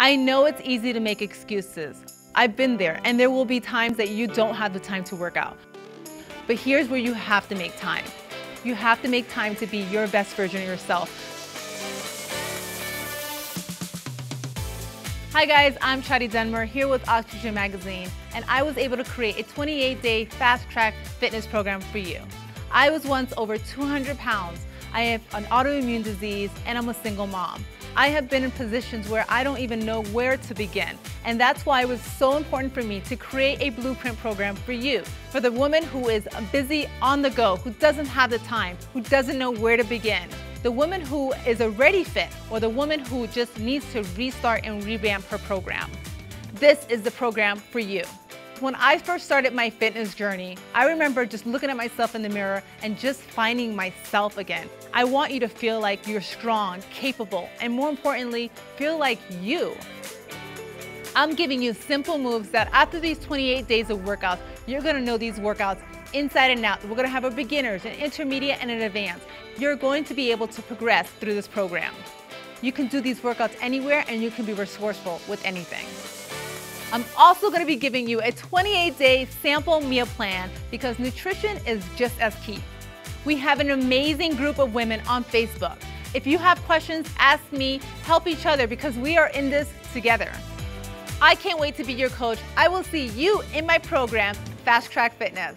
I know it's easy to make excuses. I've been there, and there will be times that you don't have the time to work out. But here's where you have to make time. You have to make time to be your best version of yourself. Hi guys, I'm Chady Dunmore here with Oxygen Magazine, and I was able to create a 28-day fast-track fitness program for you. I was once over 200 pounds. I have an autoimmune disease, and I'm a single mom. I have been in positions where I don't even know where to begin. And that's why it was so important for me to create a blueprint program for you, for the woman who is busy on the go, who doesn't have the time, who doesn't know where to begin. The woman who is already fit, or the woman who just needs to restart and revamp her program. This is the program for you. When I first started my fitness journey, I remember just looking at myself in the mirror and just finding myself again. I want you to feel like you're strong, capable, and more importantly, feel like you. I'm giving you simple moves that after these 28 days of workouts, you're gonna know these workouts inside and out. We're gonna have a beginners, an intermediate, and an advanced. You're going to be able to progress through this program. You can do these workouts anywhere and you can be resourceful with anything. I'm also gonna be giving you a 28-day sample meal plan because nutrition is just as key. We have an amazing group of women on Facebook. If you have questions, ask me, help each other because we are in this together. I can't wait to be your coach. I will see you in my program, Fast Track Fitness.